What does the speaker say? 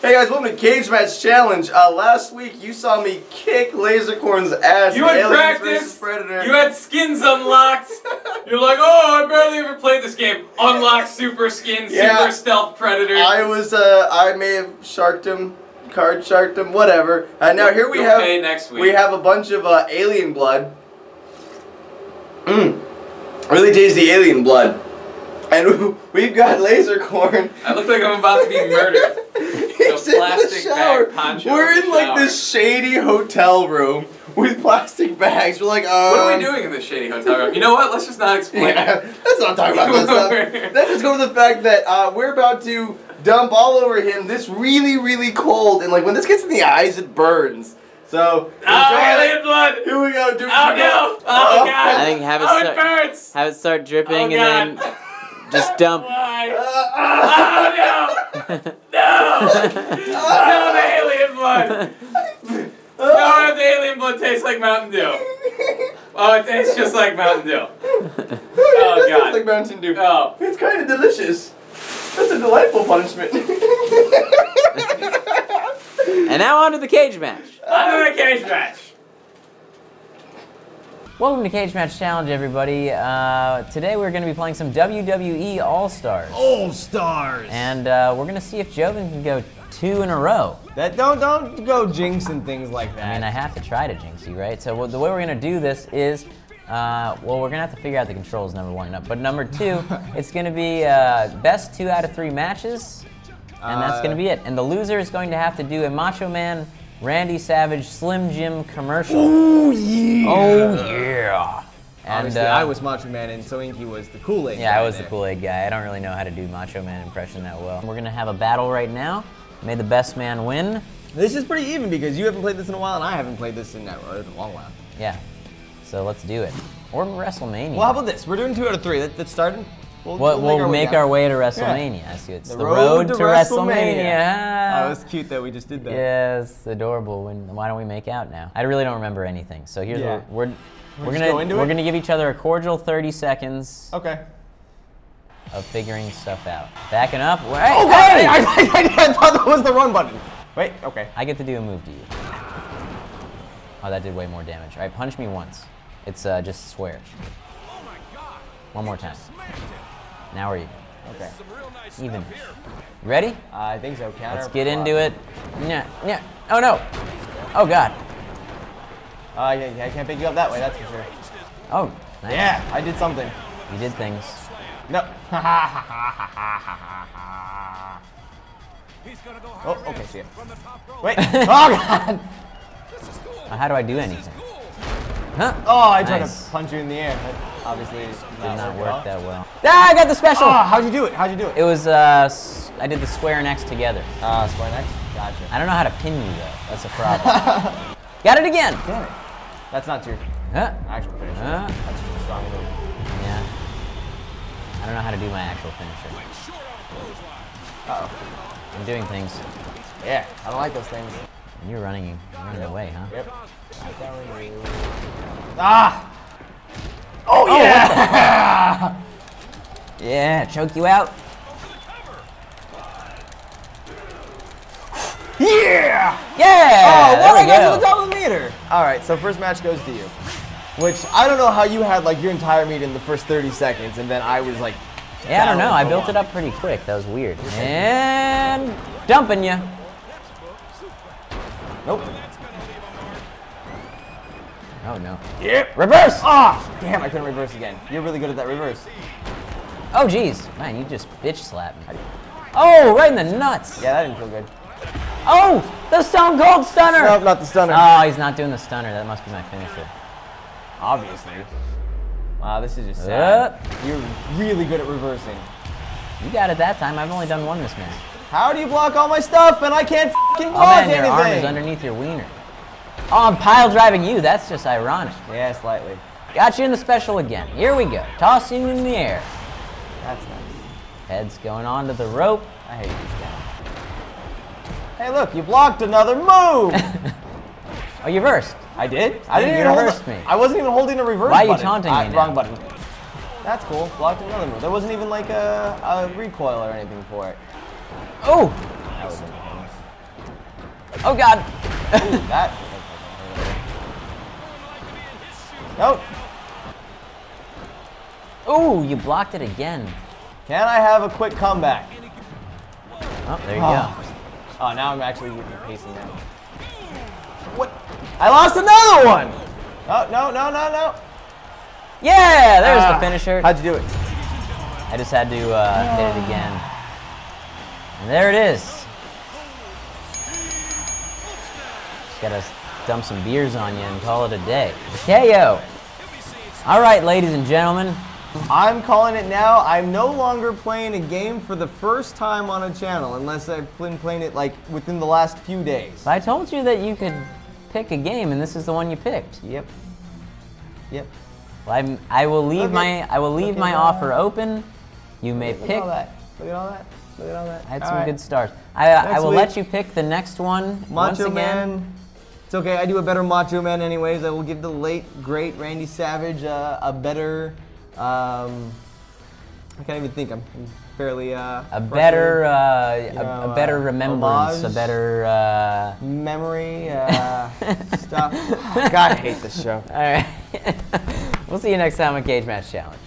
Hey guys, welcome to Cage Match Challenge. Uh, last week you saw me kick Lasercorn's ass. You had practice. Predator. You had skins unlocked. You're like, oh, I barely ever played this game. Unlock super skin, Yeah. super stealth predator. I was, uh, I may have sharked him, card sharked him, whatever. Uh, now here we You'll have, next week. we have a bunch of uh, alien blood. Mmm, really tasty alien blood. And we've got Lasercorn. I look like I'm about to be murdered. He's in the shower. bag poncho We're in in like shower. this shady hotel room with plastic bags. We're like, um, What are we doing in this shady hotel room? You know what? Let's just not explain Yeah, it. let's not talk about that stuff. Let's just go to the fact that uh, we're about to dump all over him this really, really cold, and like when this gets in the eyes, it burns. So, Oh, alien it. blood! Here we go. Do Oh no! Oh Uh-oh. god! I think have it oh, start- it burns! Have it start dripping Oh, and then just dump. Why? Uh, Oh no! No! No, the alien blood! No, the alien blood tastes like Mountain Dew. Oh, it tastes just like Mountain Dew. oh, God. like Mountain Dew. Oh. It's kind of delicious. That's a delightful punishment. And now on to the cage match. On to the cage match. Welcome to Cage Match Challenge, everybody. Uh, today we're going to be playing some WWE All Stars, All stars. and uh, we're going to see if Joven can go two in a row. that don't don't go jinx and things like that. I mean, I have to try to jinx you, right? So what- the way we're gonna do this is, uh, well, we're gonna have to figure out the controls, number one. Up. But number two, it's gonna be uh, best two out of three matches, and that's gonna Uh, be it. And the loser is going to have to do a Macho Man, Randy Savage, Slim Jim commercial. oh yeah. Oh yeah! And Obviously, uh, I was Macho Man and Sohinki was the Kool Aid. Yeah, I was the Kool Aid guy. I don't really know how to do Macho Man impression that well. We're gonna have a battle right now. May the best man win. This is pretty even because you haven't played this in a while and I haven't played this in, a- in a long while. Yeah. So let's do it. Or WrestleMania. Well, how about this? We're doing two out of three. That, that's starting. We'll, We'll, we'll make our way, down. to WrestleMania. I see it's the, The road, road to, to WrestleMania. WrestleMania. Oh, it's cute that we just did that. Yes, adorable. When, why don't we make out now? I really don't remember anything. So here's Yeah. what we're we're, just gonna go into we're it? gonna give each other a cordial 30 seconds Okay. of figuring stuff out. Backing up. Hey, Oh, God, hey! I, I, I thought that was the run button. Wait, okay. I get to do a move to you. Oh, that did way more damage. All right, punch me once. It's uh, just swear. One more time. Now we're even. Okay. Even. You ready? I think so. Counter. Let's get into it. Yeah, yeah. Oh no. Oh god. Uh, yeah, yeah, I can't pick you up that way, that's for sure. Oh. Nice. Yeah, I did something. You did things. No. oh, okay, see ya. Wait. Oh, God. Uh, how do I do anything? Huh? Oh, I tried to punch you in the air. That obviously did Did not work that well. well. Ah, I got the special. Oh, how'd you do it? How'd you do it? It was uh, s- I did the square and X together. Uh, square X. Gotcha. I don't know how to pin you though. That's a problem. got it again. Damn it. That's not your Huh? actual finisher. Huh? That's just a strong move. Yeah. I don't know how to do my actual finisher. Uh-oh. I'm doing things. Yeah, I don't like those things. You're running, you're running away, huh? Yep. Ah! Oh, oh yeah! Yeah, choke you out. yeah! Yeah. Oh, what? I got go. to the top of the meter. All right, so first match goes to you. Which I don't know how you had like your entire meet in the first 30 seconds, and then I was like, Yeah, I don't know. I built on. it up pretty quick. That was weird. And dumping you. nope. Oh no. Yep. Reverse. Ah, damn! I couldn't reverse again. You're really good at that reverse. Oh jeez, man, you just bitch slapped me. Oh, right in the nuts. Yeah, that didn't feel good. Oh, the Stone Cold Stunner. Nope, not the stunner. Oh, he's not doing the stunner. That must be my finisher. Obviously. Wow, this is just sad. Yep. You're really good at reversing. You got it that time. I've only done one this match. How do you block all my stuff and I can't fucking Oh block man, your anything? arm is underneath your wiener. Oh, I'm pile driving you. That's just ironic. Yeah, slightly. Got you in the special again. Here we go. Tossing you in the air. That's nice. Head's going on to the rope. I hate this guy. Hey, look, you blocked another move. Oh, you versed. I did. I didn't You even the- me. I wasn't even holding a reverse. Button. Why are you button. taunting Ah, me Wrong now? button. That's cool. Blocked another move. There wasn't even like a, a recoil or anything for it. Oh, That was Oh God. That. Nope. Ooh, you blocked it again. Can I have a quick comeback? Oh, there you Oh. Oh, now I'm actually pacing now. What? I lost another one! Oh, no, no, no, no. Yeah, there's Ah, the finisher. How'd you do it? I just had to uh, hit it again. And there it is. Just gotta dump some beers on you and call it a day. KO. All right, ladies and gentlemen. I'm calling it now. I'm no longer playing a game for the first time on a channel, unless I've been playing it like within the last few days. I told you that you could pick a game, and this is the one you picked. Yep. Yep. Well, I'm, I will leave Okay. my I will leave Okay, my offer open. You may Look at pick. all that. Look at all that. Look at all that. I had All some right. good stars. I, uh, I will week. let you pick the next one once again. Man. It's okay. I do a better Macho Man, anyways. I will give the late great Randy Savage uh, a better. Um, I can't even think. I'm I'm fairly. Uh, A better, uh, a, know, a better uh, remembrance, a better. Uh, memory uh, stuff. God, I hate this show. all right. we'll see you next time on Cage Match Challenge.